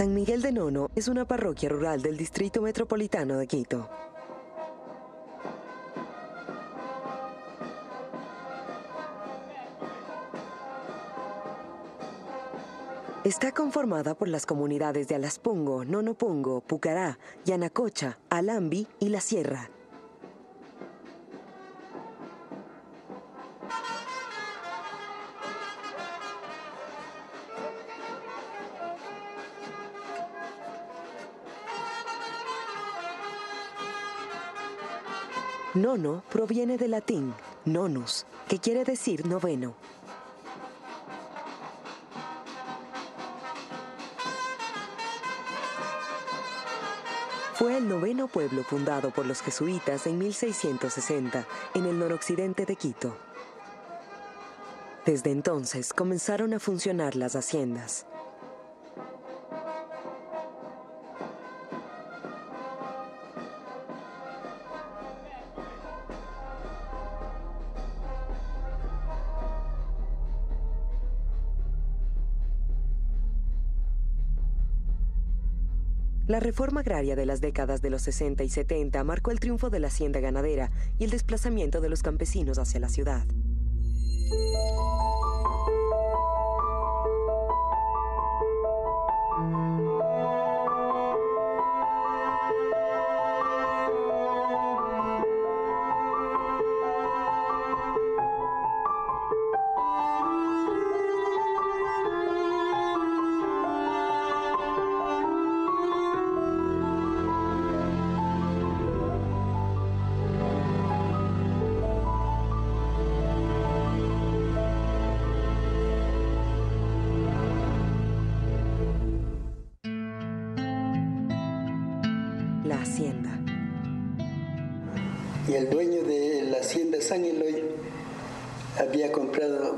San Miguel de Nono es una parroquia rural del Distrito Metropolitano de Quito. Está conformada por las comunidades de Alaspungo, Nonopungo, Pucará, Yanacocha, Alambi y La Sierra. Nono proviene del latín nonus, que quiere decir noveno. Fue el noveno pueblo fundado por los jesuitas en 1660 en el noroccidente de Quito. Desde entonces comenzaron a funcionar las haciendas. La reforma agraria de las décadas de los 60 y 70 marcó el triunfo de la hacienda ganadera y el desplazamiento de los campesinos hacia la ciudad. El dueño de la hacienda San Eloy había comprado,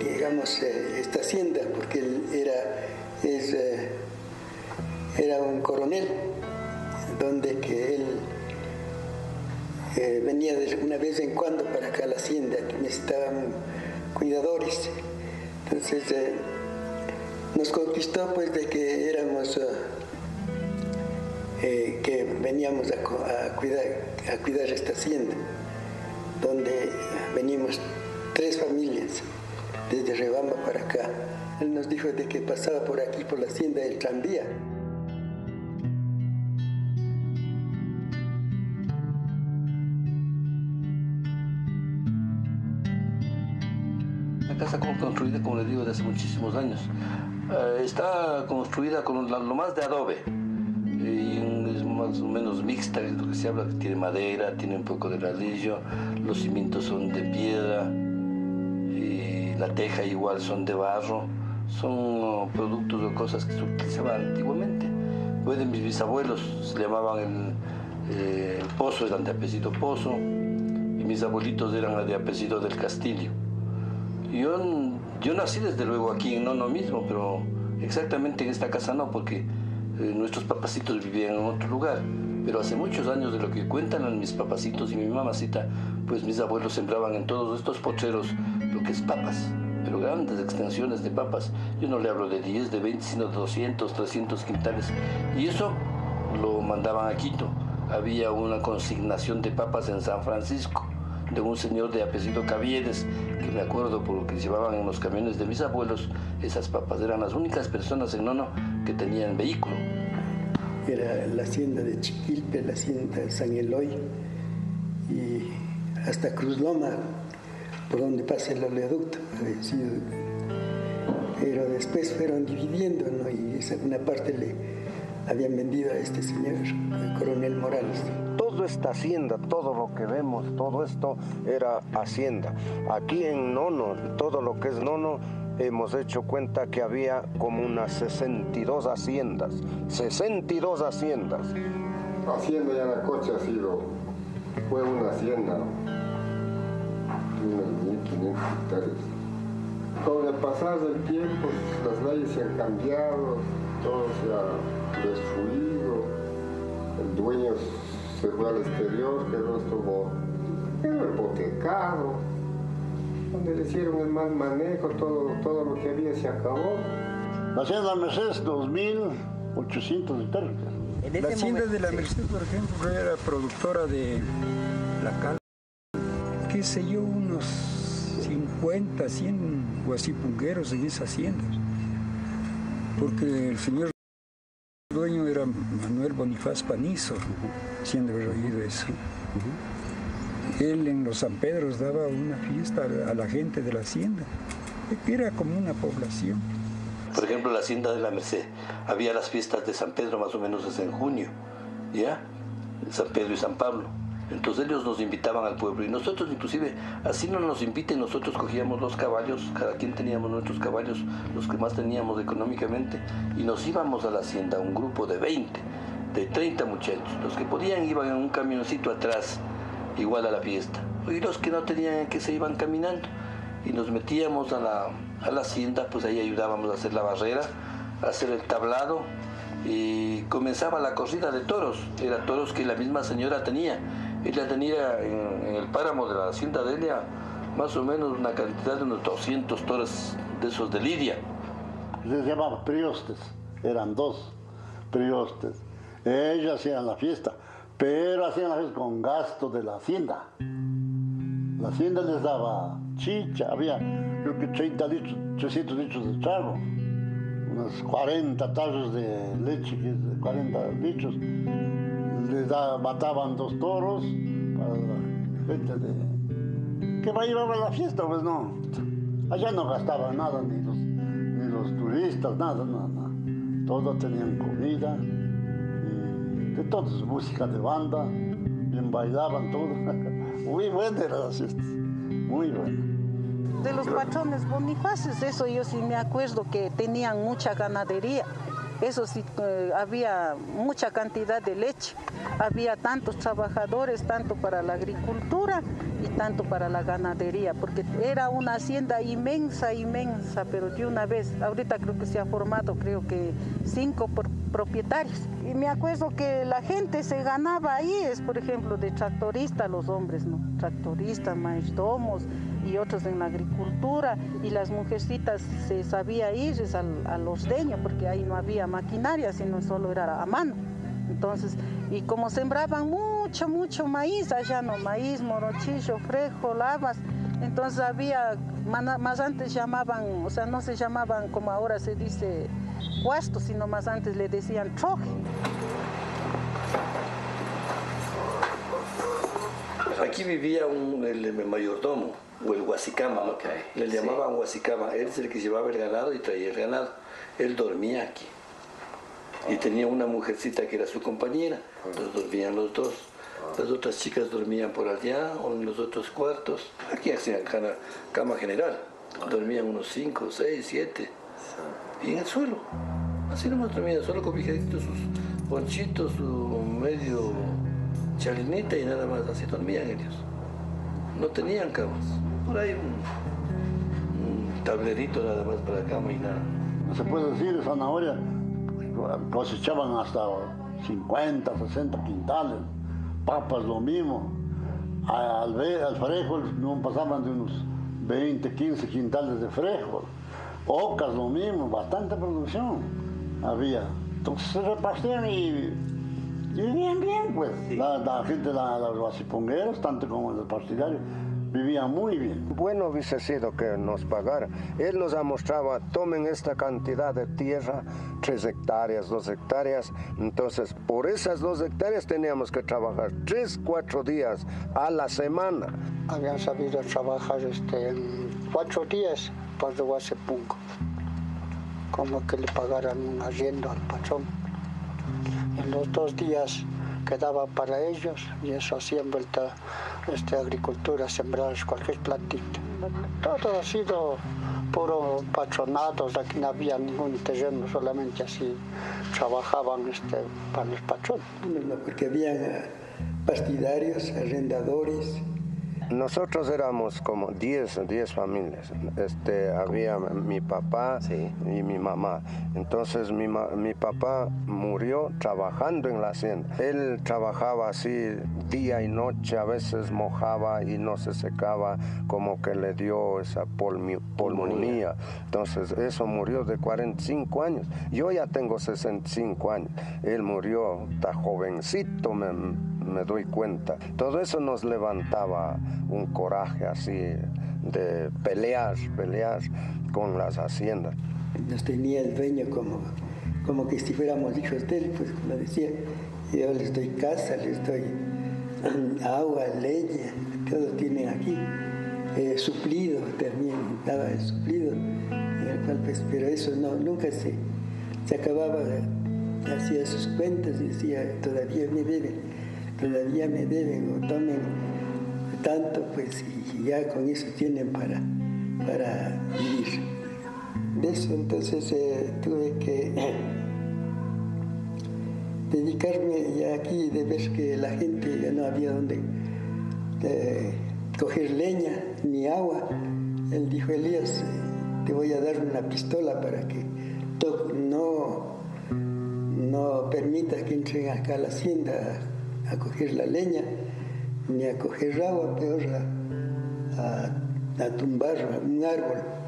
digamos, eh, esta hacienda porque él era, es, eh, era un coronel, donde que él eh, venía de una vez en cuando para acá a la hacienda, necesitaban cuidadores. Entonces nos conquistó pues de que éramos... Que veníamos a, cuidar, a cuidar esta hacienda, donde venimos tres familias desde Rebamba para acá. Él nos dijo de que pasaba por aquí, por la hacienda del tranvía. La casa construida, como les digo, de hace muchísimos años. Eh, está construida con lo más de adobe más o menos mixta, es lo que se habla, tiene madera, tiene un poco de ladrillo, los cimientos son de piedra, y la teja igual son de barro, son productos o cosas que se utilizaban antiguamente. Pues de mis bisabuelos se llamaban el, eh, Pozo, eran de apellido Pozo, y mis abuelitos eran de apellido del Castillo. Yo, yo nací desde luego aquí en Nono mismo, pero exactamente en esta casa no, porque eh, nuestros papacitos vivían en otro lugar, pero hace muchos años de lo que cuentan mis papacitos y mi mamacita, pues mis abuelos sembraban en todos estos pocheros lo que es papas, pero grandes extensiones de papas. Yo no le hablo de 10, de 20, sino de 200, 300 quintales. Y eso lo mandaban a Quito. Había una consignación de papas en San Francisco de un señor de apellido Caviedes, que me acuerdo por lo que llevaban en los camiones de mis abuelos, esas papas eran las únicas personas en Nono que tenían vehículo. Era la hacienda de Chiquilpe, la hacienda de San Eloy y hasta Cruz Loma, por donde pasa el oleoducto. Pero después fueron dividiendo, ¿no? y esa, una parte le habían vendido a este señor, el coronel Morales toda esta hacienda, todo lo que vemos, todo esto era hacienda. Aquí en Nono, todo lo que es Nono, hemos hecho cuenta que había como unas 62 haciendas, 62 haciendas. Hacienda Yanacocha ha sido, fue una hacienda de unos 1500 hectáreas. Con el pasar del tiempo, las leyes se han cambiado, todo se ha destruido, el dueño se fue al exterior, quedó estuvo hipotecado, donde le hicieron el mal manejo, todo, todo lo que había se acabó. La hacienda de la Merced es 2.800 hectáreas. La hacienda de la Merced, por ejemplo, era productora de la cal, qué sé yo, unos 50, 100 guasipungueros en esa hacienda. Porque el señor dueño era Manuel Bonifaz Panizo, siendo oído eso. Él en los San Pedros daba una fiesta a la gente de la hacienda. Era como una población. Por ejemplo, la hacienda de la Merced. Había las fiestas de San Pedro más o menos en junio, ¿ya? San Pedro y San Pablo. Entonces ellos nos invitaban al pueblo y nosotros inclusive, así no nos inviten, nosotros cogíamos los caballos, cada quien teníamos nuestros caballos, los que más teníamos económicamente, y nos íbamos a la hacienda, un grupo de 20, de 30 muchachos. Los que podían iban en un camioncito atrás, igual a la fiesta. Y los que no tenían que se iban caminando. Y nos metíamos a la, a la hacienda, pues ahí ayudábamos a hacer la barrera, a hacer el tablado, y comenzaba la corrida de toros. Era toros que la misma señora tenía. Ella tenía en, el páramo de la hacienda de ella más o menos una cantidad de unos 200 toros de esos de lidia. Se llamaba priostes, eran dos priostes. Ellos hacían la fiesta, pero hacían la fiesta con gasto de la hacienda. La hacienda les daba chicha, había creo que 30 litros, 300 litros de trago unos 40 tallos de leche, 40 litros. Le da, mataban dos toros para la gente de, que va a ir a la fiesta, pues no. Allá no gastaban nada, ni los, ni los turistas, nada, nada. Todos tenían comida, de todos, música de banda, bien bailaban todos. Muy buena era la fiesta, muy buena de los patrones bonifacios, eso yo sí me acuerdo que tenían mucha ganadería. Eso sí, eh, había mucha cantidad de leche, había tantos trabajadores, tanto para la agricultura y tanto para la ganadería, porque era una hacienda inmensa, inmensa, pero de una vez, ahorita creo que se ha formado, creo que cinco propietarios. Y me acuerdo que la gente se ganaba ahí, es por ejemplo de tractoristas los hombres, ¿no? Tractoristas, maestros y otros en la agricultura, y las mujercitas se sabía ir a los deños, porque ahí no había maquinaria, sino solo era a mano. Entonces, y como sembraban mucho, mucho maíz, allá no, maíz, morochillo, frejo, lavas, entonces había, más antes llamaban, o sea, no se llamaban como ahora se dice puesto, sino más antes le decían troje. Aquí vivía un, el, mayordomo, o el huasicama, le llamaban huasicama. Él es el que llevaba el ganado y traía el ganado. Él dormía aquí. Y tenía una mujercita que era su compañera, entonces dormían los dos. Las otras chicas dormían por allá o en los otros cuartos. Aquí hacían cama general. Dormían unos cinco, seis, siete. Y en el suelo. Así nomás dormían, solo con sus ponchitos, su medio chalinita y nada más. Así dormían ellos. No tenían camas. Por ahí un, un tablerito nada más para cama y nada. No se puede decir zanahoria cosechaban hasta 50, 60 quintales, papas lo mismo, al, al frijol no pasaban de unos 20, 15 quintales de frijol, ocas lo mismo, bastante producción había. Entonces se repartían y, vivían bien, pues. La, gente, la, los asipongueros, tanto como los partidarios, vivía muy bien. Bueno hubiese sido que nos pagara. Él nos ha mostrado, tomen esta cantidad de tierra, tres hectáreas, dos hectáreas. Entonces, por esas dos hectáreas teníamos que trabajar tres, cuatro días a la semana. Habían sabido trabajar este, en cuatro días para punto como que le pagaran un arriendo al patrón. En los dos días quedaba para ellos y eso hacían vuelta este, agricultura, sembrar cualquier plantita. Todo ha sido puro patronatos, aquí no había ningún terreno, solamente así trabajaban este, para los patrones. Porque había partidarios, arrendadores, Nosotros éramos como 10, 10 familias. Este, había mi papá y mi mamá. Entonces mi, mi papá murió trabajando en la hacienda. Él trabajaba así día y noche, a veces mojaba y no se secaba, como que le dio esa pulmonía. Entonces eso murió de 45 años. Yo ya tengo 65 años. Él murió, está jovencito, me, me doy cuenta. Todo eso nos levantaba un coraje así de pelear, pelear con las haciendas. Nos tenía el dueño como, como que si fuéramos hijos de él, pues como decía, yo les doy casa, les doy agua, leña, todo tienen aquí. Suplido también, daba el suplido, pues, pero eso no, nunca se, se acababa, hacía sus cuentas y decía, todavía me deben todavía me deben o tomen tanto, pues y ya con eso tienen para, para vivir. De eso entonces eh, tuve que dedicarme ya aquí de ver que la gente ya no había donde eh, coger leña ni agua. Él dijo, Elías, te voy a dar una pistola para que no, no permita que entren acá a la hacienda a coger la leña, ni a coger agua, peor a, a tumbar un árbol.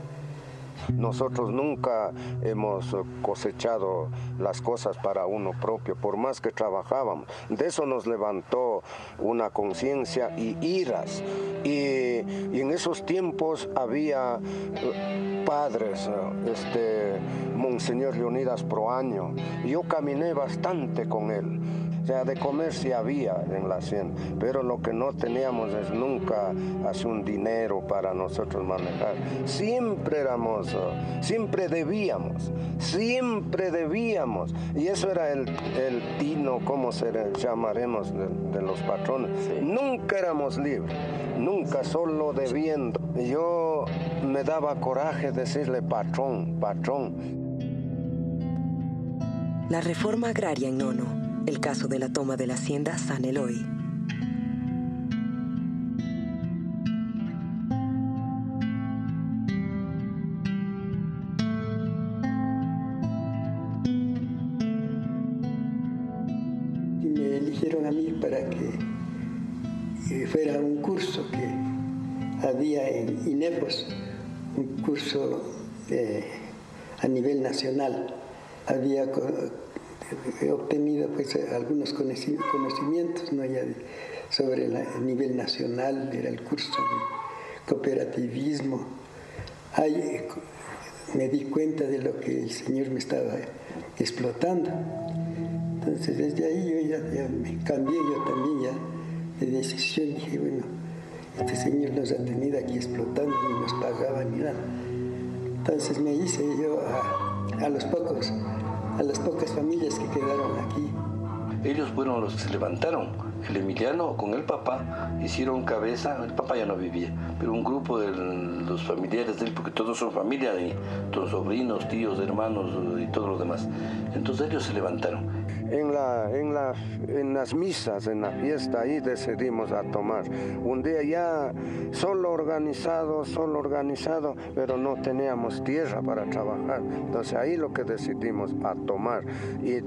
Nosotros nunca hemos cosechado las cosas para uno propio, por más que trabajábamos. De eso nos levantó una conciencia y iras. Y, en esos tiempos había eh, padres, este, Monseñor Leonidas Proaño. Yo caminé bastante con él sea, de comer sí había en la hacienda, pero lo que no teníamos es nunca hace un dinero para nosotros manejar. Siempre éramos, siempre debíamos, siempre debíamos. Y eso era el, el tino, como se llamaremos, de, los patrones. Nunca éramos libres, nunca solo debiendo. Yo me daba coraje decirle patrón, patrón. La reforma agraria en Nono el caso de la toma de la hacienda San Eloy. me eligieron a mí para que fuera un curso que había en INEPOS, un curso a nivel nacional. Había he obtenido pues, algunos conocimientos ¿no? ya sobre el nivel nacional, era el curso de cooperativismo. Ahí me di cuenta de lo que el Señor me estaba explotando. Entonces desde ahí yo ya, me cambié yo también ya de decisión. Dije, bueno, este Señor nos ha tenido aquí explotando, ni nos pagaba ni nada. Entonces me hice yo a los pocos a las pocas familias que quedaron aquí. Ellos fueron los que se levantaron. El Emiliano con el papá hicieron cabeza, el papá ya no vivía, pero un grupo de los familiares de él, porque todos son familia de todos sobrinos, tíos, hermanos y todos los demás. Entonces ellos se levantaron en, la, en, la, en las misas, en la fiesta, ahí decidimos a tomar. Un día ya solo organizado, solo organizado, pero no teníamos tierra para trabajar. Entonces ahí lo que decidimos a tomar. Y,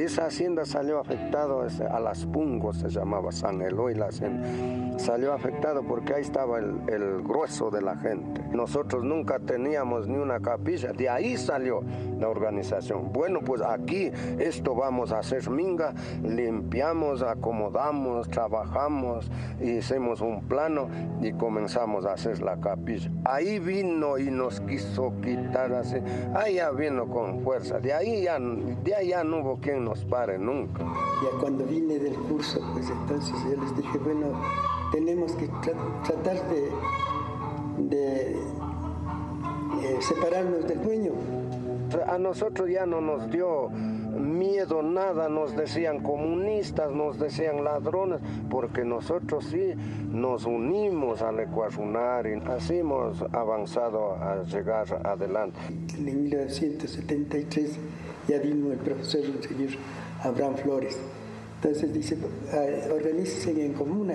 esa hacienda salió afectada a las pungos, se llamaba San Eloy la hacienda. Salió afectado porque ahí estaba el, el grueso de la gente. Nosotros nunca teníamos ni una capilla, de ahí salió la organización. Bueno, pues aquí esto vamos a hacer minga, limpiamos, acomodamos, trabajamos, hicimos un plano y comenzamos a hacer la capilla. Ahí vino y nos quiso quitar así, ahí ya vino con fuerza, de ahí ya, de ahí ya no hubo quien nos pare nunca. Ya cuando vine del curso, pues entonces yo les dije, bueno, tenemos que tratar de, de eh, separarnos del dueño. A nosotros ya no nos dio miedo, nada, nos decían comunistas, nos decían ladrones, porque nosotros sí nos unimos al ecuacionar y así avanzado a llegar adelante. En 1973 ya vino el profesor, el señor Abraham Flores. Entonces dice, organícense en comuna,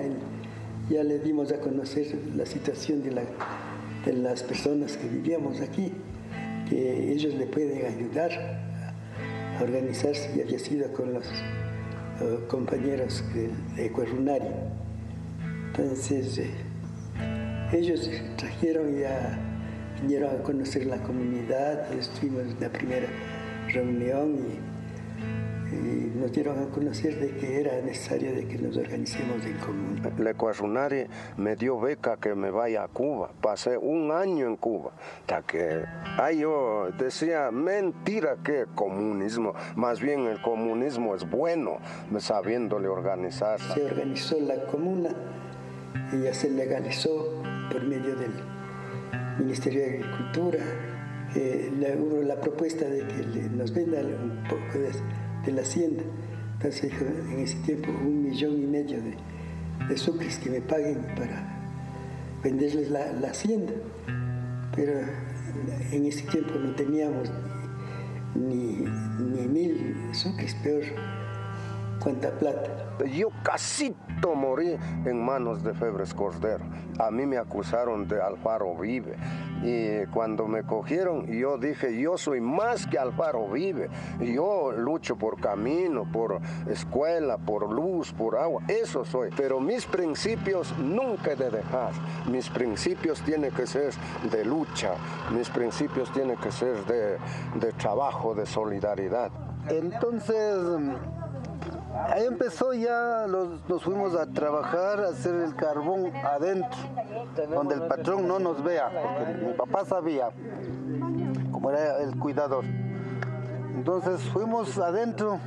ya le dimos a conocer la situación de, las personas que vivíamos aquí, que ellos le pueden ayudar organizarse y había sido con los eh, compañeros de Ecuarunari. Entonces, eh, ellos trajeron ya, vinieron a conocer la comunidad, estuvimos en la primera reunión y y nos dieron a conocer de que era necesario de que nos organicemos en común. Le Ecuarunari me dio beca que me vaya a Cuba. Pasé un año en Cuba. Hasta que ahí yo decía, mentira que comunismo. Más bien el comunismo es bueno, sabiéndole organizar. Se organizó la comuna y ya se legalizó por medio del Ministerio de Agricultura. Eh, hubo la propuesta de que nos venda un poco de de la hacienda. Entonces en ese tiempo un millón y medio de, de sucres que me paguen para venderles la, hacienda. Pero en ese tiempo no teníamos ni, ni mil sucres, peor cuánta plata. Yo casi morí en manos de Febres Cordero. A mí me acusaron de Alfaro Vive. Y cuando me cogieron, yo dije, yo soy más que Alfaro Vive. Yo lucho por camino, por escuela, por luz, por agua. Eso soy. Pero mis principios nunca he de dejar. Mis principios tienen que ser de lucha. Mis principios tienen que ser de, de trabajo, de solidaridad. Entonces Ahí empezó ya, nos fuimos a trabajar, a hacer el carbón adentro, donde el patrón no nos vea, porque mi papá sabía, como era el cuidador. Entonces fuimos adentro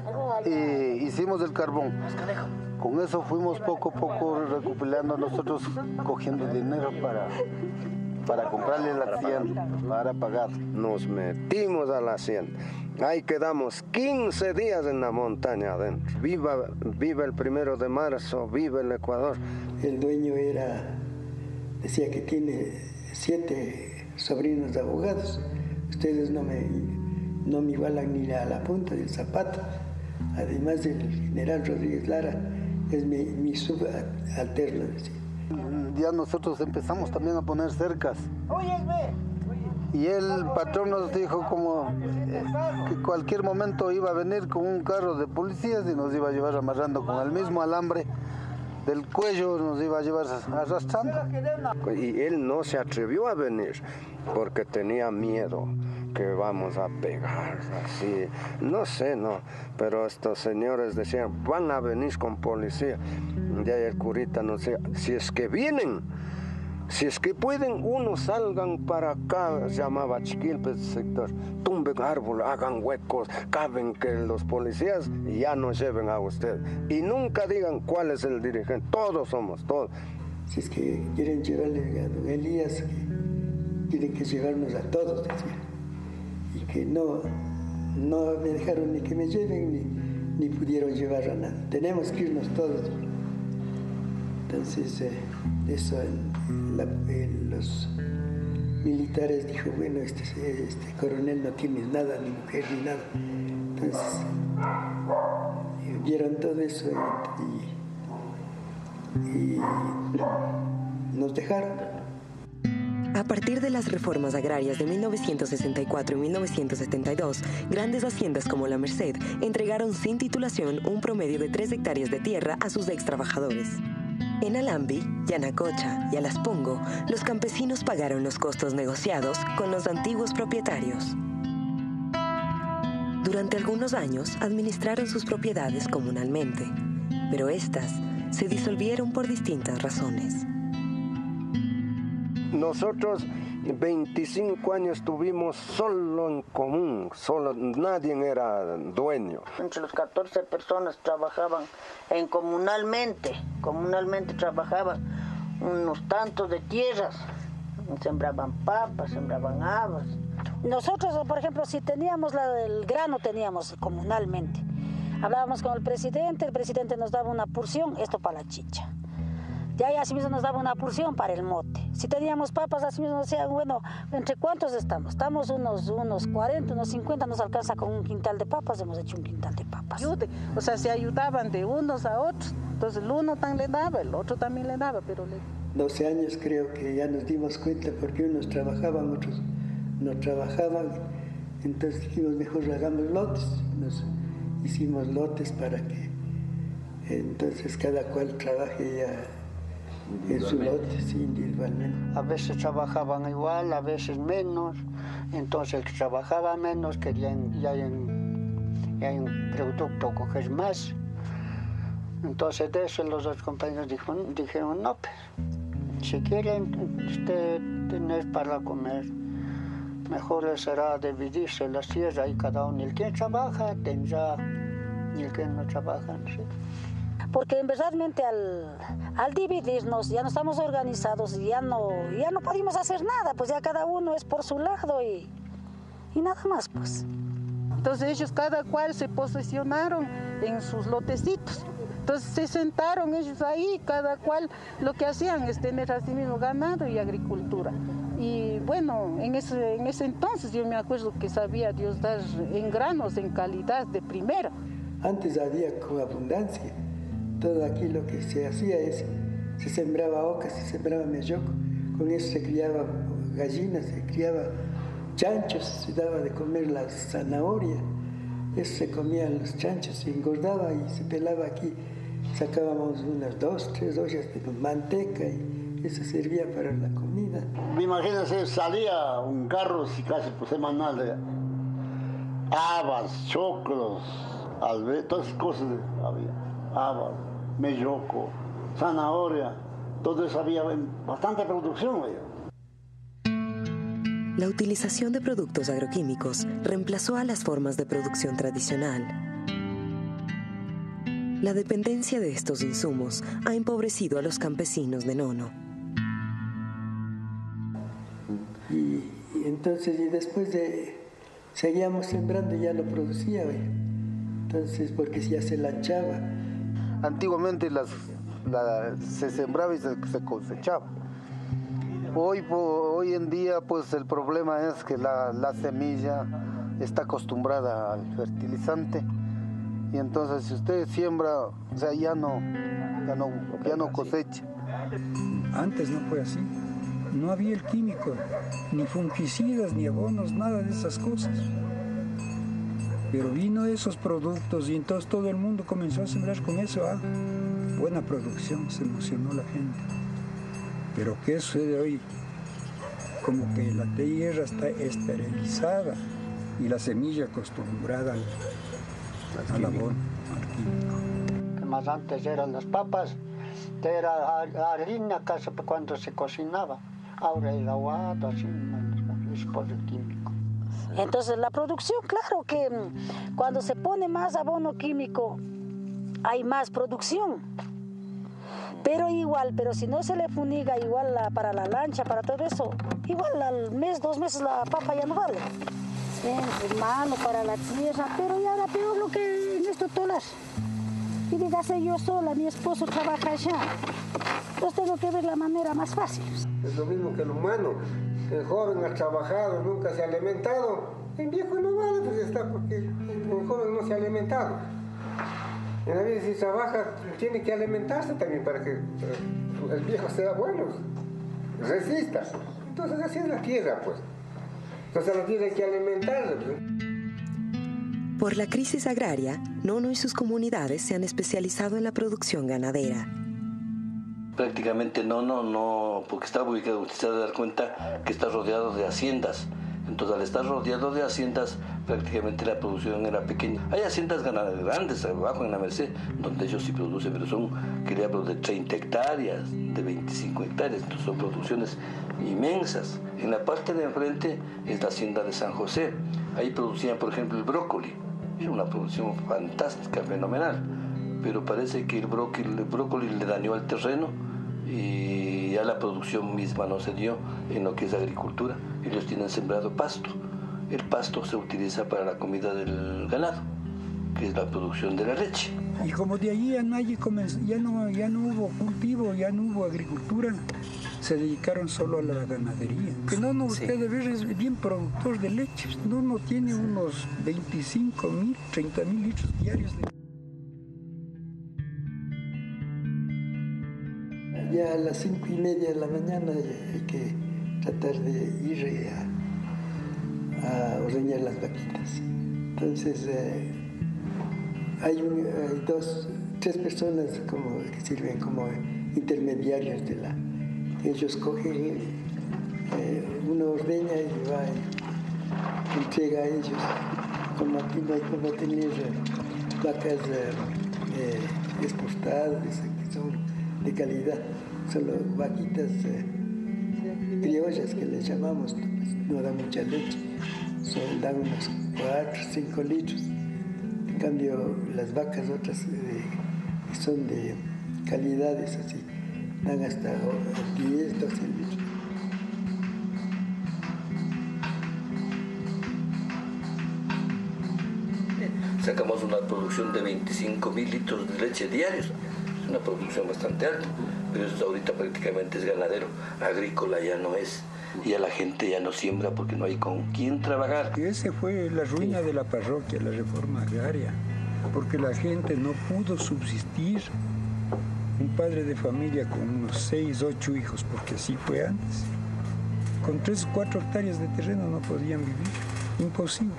y hicimos el carbón. Con eso fuimos poco a poco recuperando nosotros, cogiendo dinero para, para comprarle la hacienda, para pagar. Nos metimos a la hacienda Ahí quedamos 15 días en la montaña adentro. Viva, viva el primero de marzo, viva el Ecuador. El dueño era, decía que tiene siete sobrinos abogados. Ustedes no me, no me igualan ni a la punta del zapato. Además del general Rodríguez Lara, es mi, mi subalterno. Ya nosotros empezamos también a poner cercas. Y el patrón nos dijo como eh, que cualquier momento iba a venir con un carro de policías y nos iba a llevar amarrando con el mismo alambre del cuello, nos iba a llevar arrastrando. Y él no se atrevió a venir porque tenía miedo que vamos a pegar así. No sé, no. Pero estos señores decían, van a venir con policía. Y ahí el curita nos decía, si es que vienen, si es que pueden, unos salgan para acá, llamaba Chiquilpes sector, tumben árbol, hagan huecos, caben que los policías ya nos lleven a usted. Y nunca digan cuál es el dirigente, todos somos, todos. Si es que quieren llevarle a don Elías, tienen que llevarnos a todos, decía. Y que no, no me dejaron ni que me lleven, ni, ni pudieron llevar a nada. Tenemos que irnos todos. Entonces, eh, eso los militares dijo, bueno, este, este, coronel no tiene nada, ni mujer, ni nada. Entonces, eh, vieron todo eso y, nos dejaron. A partir de las reformas agrarias de 1964 y 1972, grandes haciendas como La Merced entregaron sin titulación un promedio de 3 hectáreas de tierra a sus ex trabajadores. En Alambi, Yanacocha y Alaspungo, los campesinos pagaron los costos negociados con los antiguos propietarios. Durante algunos años administraron sus propiedades comunalmente, pero estas se disolvieron por distintas razones. Nosotros 25 años tuvimos solo en común, solo nadie era dueño. Entre los 14 personas trabajaban en comunalmente, comunalmente trabajaban unos tantos de tierras, sembraban papas, sembraban habas. Nosotros, por ejemplo, si teníamos la, el grano, teníamos comunalmente. Hablábamos con el presidente, el presidente nos daba una porción, esto para la chicha Ya, así mismo nos daba una porción para el mote. Si teníamos papas, así mismo decían, bueno, ¿entre cuántos estamos? Estamos unos, unos 40, unos 50, nos alcanza con un quintal de papas, hemos hecho un quintal de papas. O sea, se ayudaban de unos a otros. Entonces el uno también le daba, el otro también le daba, pero le... 12 años creo que ya nos dimos cuenta porque unos trabajaban, otros no trabajaban. Entonces dijimos, mejor hagamos lotes. Nos hicimos lotes para que entonces cada cual trabaje ya en su lote, sí, individualmente. A veces trabajaban igual, a veces menos. Entonces el que trabajaba menos quería ya en, ya en producto coger más. Entonces de eso los dos compañeros dijeron, dijeron no, pues, si quieren este, tener para comer, mejor será dividirse la tierra y cada uno, el que trabaja tendrá, y el que no trabaja, ¿sí? Porque en verdadmente al, al dividirnos ya no estamos organizados, ya no, ya no podemos hacer nada, pues ya cada uno es por su lado y, y nada más pues. Entonces ellos cada cual se posicionaron en sus lotecitos. Entonces se sentaron ellos ahí, cada cual lo que hacían es tener así mismo ganado y agricultura. Y bueno, en ese, en ese entonces yo me acuerdo que sabía Dios dar en granos, en calidad de primera. Antes había con abundancia. Todo aquí lo que se hacía es, se sembraba oca, se sembraba melloco, con eso se criaba gallinas, se criaba chanchos, se daba de comer la zanahoria, eso se comían los chanchos, se engordaba y se pelaba aquí sacábamos unas dos, tres ollas de manteca y eso servía para la comida. Imagínense, salía un carro si casi pues, semanal de habas, choclos, todas esas cosas había. Habas, melloco, zanahoria, todo eso había bastante producción. La utilización de productos agroquímicos reemplazó a las formas de producción tradicional la dependencia de estos insumos ha empobrecido a los campesinos de Nono. Y, entonces, y después de, seguíamos sembrando, ya lo producía, entonces, porque ya se lanchaba. Antiguamente las, se sembraba y se, cosechaba. Hoy, hoy en día, pues el problema es que la, la semilla está acostumbrada al fertilizante y entonces si usted siembra, o sea, ya no, ya no, ya no cosecha. Antes no fue así. No había el químico, ni fungicidas, ni abonos, nada de esas cosas. Pero vino esos productos y entonces todo el mundo comenzó a sembrar con eso. Ah, buena producción, se emocionó la gente. Pero ¿qué sucede hoy? Como que la tierra está esterilizada y la semilla acostumbrada al, al labor, Que más antes eran las papas, era harina casi cuando se cocinaba. Ahora es aguado, así, es por el químico. Entonces la producción, claro que mm, cuando se pone más abono químico, hay más producción. Pero igual, pero si no se le funiga igual para la lancha, para todo eso, igual al mes, dos meses la papa ya no vale hermano para la tierra, pero ya era peor lo que en esto todas. Y dígase yo sola, mi esposo trabaja allá. Pues tengo que ver la manera más fácil. Es lo mismo que el humano. El joven ha trabajado, nunca se ha alimentado. El viejo no vale, pues está, porque el joven no se ha alimentado. En la vida si trabaja, tiene que alimentarse también para que el viejo sea bueno, resista. Entonces así es la tierra, pues. Entonces lo tiene que alimentar. Por la crisis agraria, Nono y sus comunidades se han especializado en la producción ganadera. Prácticamente Nono no, porque está ubicado, usted se ha de dar cuenta que está rodeado de haciendas. Entonces, al estar rodeado de haciendas, prácticamente la producción era pequeña. Hay haciendas grandes abajo en la Merced, donde ellos sí producen, pero son, que le de 30 hectáreas, de 25 hectáreas. Entonces, son producciones inmensas. En la parte de enfrente es la hacienda de San José. Ahí producían, por ejemplo, el brócoli. Es una producción fantástica, fenomenal. Pero parece que el brócoli, el brócoli le dañó al terreno y ya la producción misma no se dio en lo que es agricultura. Ellos tienen sembrado pasto. El pasto se utiliza para la comida del ganado, que es la producción de la leche. Y como de ahí ya, nadie ya, no, ya no hubo cultivo, ya no hubo agricultura, se dedicaron solo a la ganadería. Que no, no, usted ver es bien productor de leche. No, no tiene unos 25 mil, 30 mil litros diarios de Ya a las cinco y media de la mañana hay que tratar de ir a, a ordeñar las vaquitas. Entonces, eh, hay, dos, tres personas como, que sirven como intermediarios de la... Ellos cogen, eh, uno ordeña y va y entrega a ellos. Como aquí no hay como tener vacas eh, exportadas, que son de calidad, solo vaquitas eh, criollas que les llamamos, pues, no dan mucha leche, son, dan unos 4, 5 litros cambio, las vacas otras eh, son de calidades así, dan hasta 10, 12 litros. Sacamos una producción de 25 mil litros de leche diarios. Una producción bastante alta, pero eso ahorita prácticamente es ganadero. Agrícola ya no es y a la gente ya no siembra porque no hay con quién trabajar. Y ese fue la ruina de la parroquia, la reforma agraria, porque la gente no pudo subsistir. Un padre de familia con unos seis, ocho hijos, porque así fue antes. Con tres, cuatro hectáreas de terreno no podían vivir, imposible.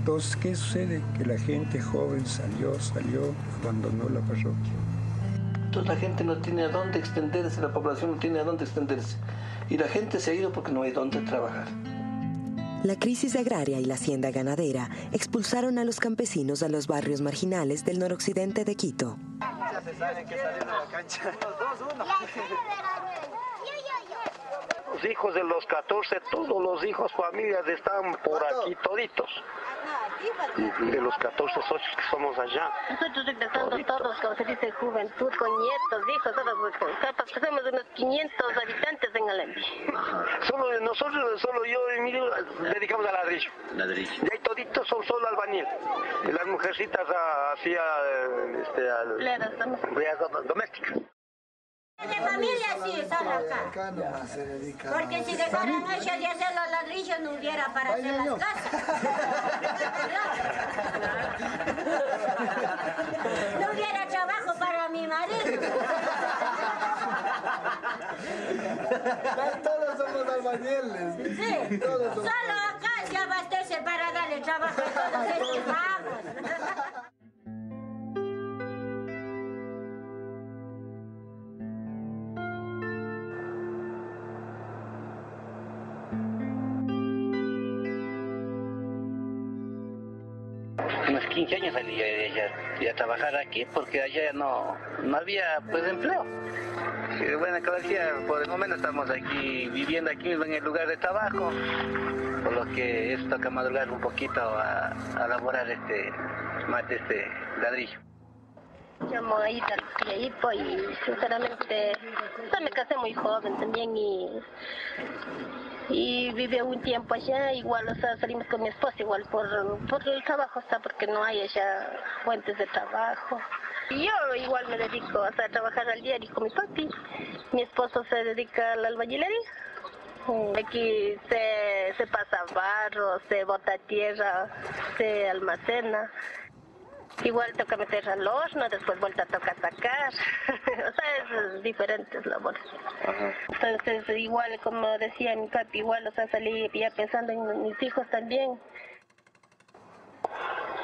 Entonces, ¿qué sucede? Que la gente joven salió, salió, abandonó la parroquia. Entonces la gente no tiene a dónde extenderse, la población no tiene a dónde extenderse. Y la gente se ha ido porque no hay dónde trabajar. La crisis agraria y la hacienda ganadera expulsaron a los campesinos a los barrios marginales del noroccidente de Quito. Los hijos de los 14, todos los hijos, familias están por aquí toditos de los 14 socios que somos allá. Nosotros regresando todos, como se dice, juventud, con nietos, hijos, todos, somos unos 500 habitantes en Alembi. Solo nosotros, solo yo y mi dedicamos al ladrillo. Ladrillo. Y ahí toditos son solo albañil. Y las mujercitas hacía este, al, domésticas. De familia sí son acá. Porque si dejaran ellos de hacer los ladrillos no hubiera para hacer las casas. No hubiera trabajo para mi marido. Todos somos albañiles. Sí, solo acá se abastece para darle trabajo a todos estos trabajar aquí porque allá no, no había pues empleo. bueno, como decía, por el momento estamos aquí viviendo aquí en el lugar de trabajo, por lo que es toca madrugar un poquito a, a elaborar este mate, este ladrillo. Llamo Aida Yayipo y sinceramente me casé muy joven también y y vive un tiempo allá, igual, o sea, salimos con mi esposa igual por, por el trabajo, o sea, porque no hay allá fuentes de trabajo. Y yo igual me dedico a trabajar al diario con mi papi. Mi esposo se dedica a la albañilería. Aquí se, se pasa barro, se bota tierra, se almacena. Igual toca meter al horno, después vuelta a tocar sacar. o sea, es diferentes labores. Entonces, igual, como decía mi papi, igual, o sea, salí ya pensando en mis hijos también.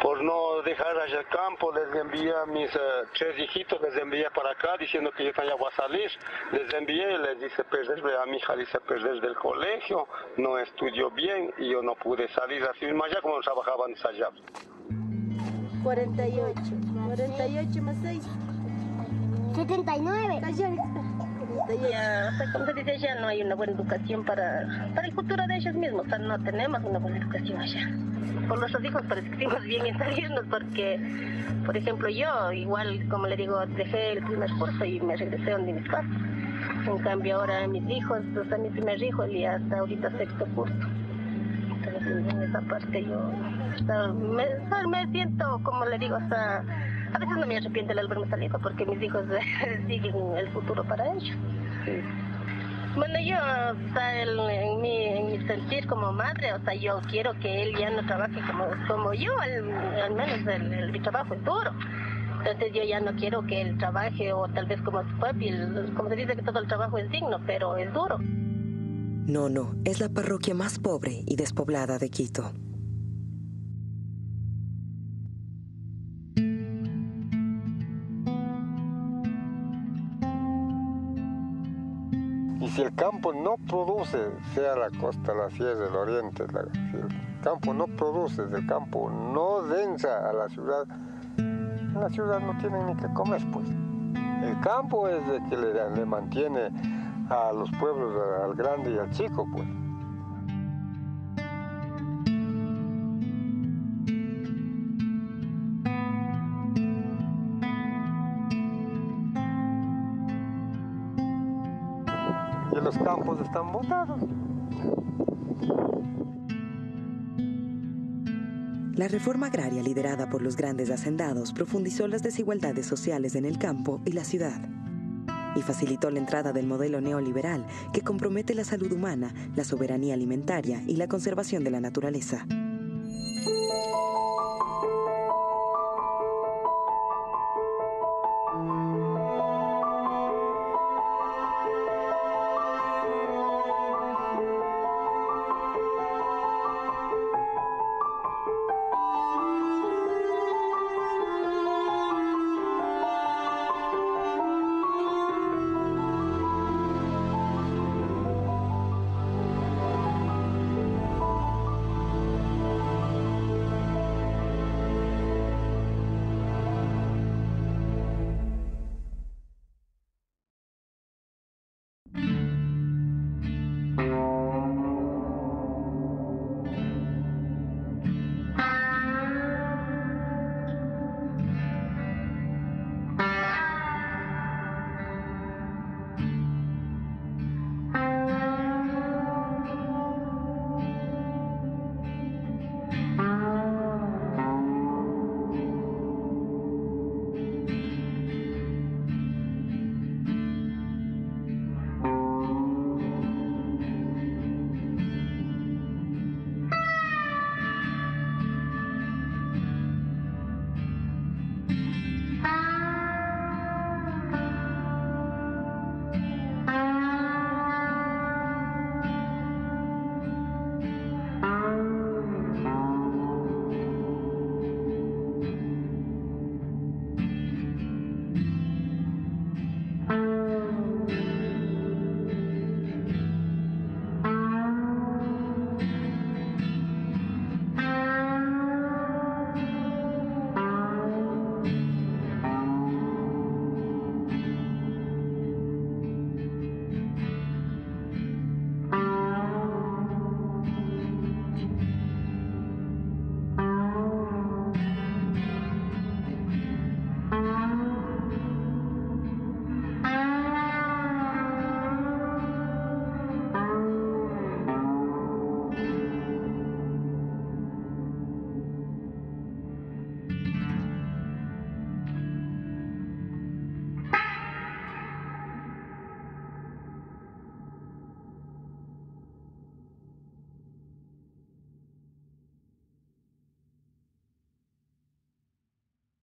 Por no dejar allá el campo, les envié a mis eh, tres hijitos, les envié para acá diciendo que yo ya voy a salir. Les envié, les dice perder, a mi hija dice perder del colegio, no estudió bien y yo no pude salir así mismo allá como trabajaban allá. 48. 48 más 6. 79. Ya, sea, como se dice allá, no hay una buena educación para, para el futuro de ellos mismos. O sea, no tenemos una buena educación allá. Por nuestros hijos parece bien en salirnos porque, por ejemplo, yo, igual, como le digo, dejé el primer curso y me regresé donde mis padres. En cambio, ahora mis hijos, o sea, mi primer hijo, y hasta ahorita sexto curso. En esa parte. Yo me, siento, como le digo, hasta, a veces no me arrepiento de haberme salido porque mis hijos siguen el futuro para ellos. Bueno, yo, o sea, en, mi, en mi sentir como madre, o sea, yo quiero que él ya no trabaje como, como yo, al, menos el, mi trabajo es duro. Entonces yo ya no quiero que él trabaje o tal vez como su papi, como se dice que todo el trabajo es digno, pero es duro. No, no, es la parroquia más pobre y despoblada de Quito. Y si el campo no produce, sea la costa, la sierra, el oriente, si el campo no produce, el campo no densa a la ciudad, la ciudad no tiene ni que comer, pues. El campo es el que le, le mantiene a los pueblos, al grande y al chico, pues. Y los campos están botados. La reforma agraria liderada por los grandes hacendados profundizó las desigualdades sociales en el campo y la ciudad y facilitó la entrada del modelo neoliberal que compromete la salud humana, la soberanía alimentaria y la conservación de la naturaleza.